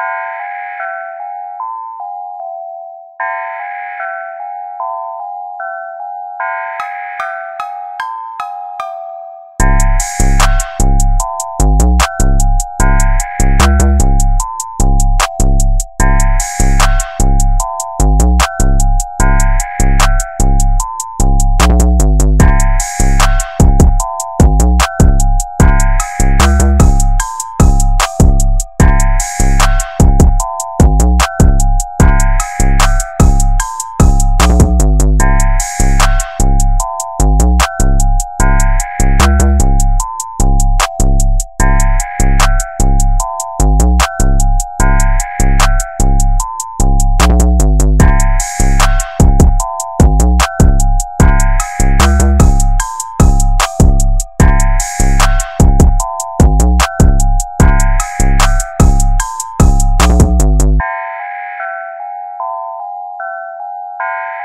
you you